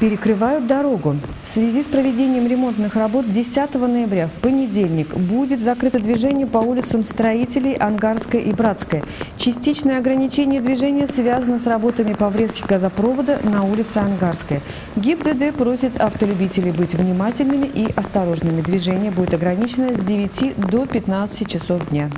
перекрывают дорогу. В связи с проведением ремонтных работ 10 ноября в понедельник будет закрыто движение по улицам Строителей, Ангарская и Братская. Частичное ограничение движения связано с работами по врезке газопровода на улице Ангарская. ГИБДД просит автолюбителей быть внимательными и осторожными. Движение будет ограничено с 9 до 15 часов дня.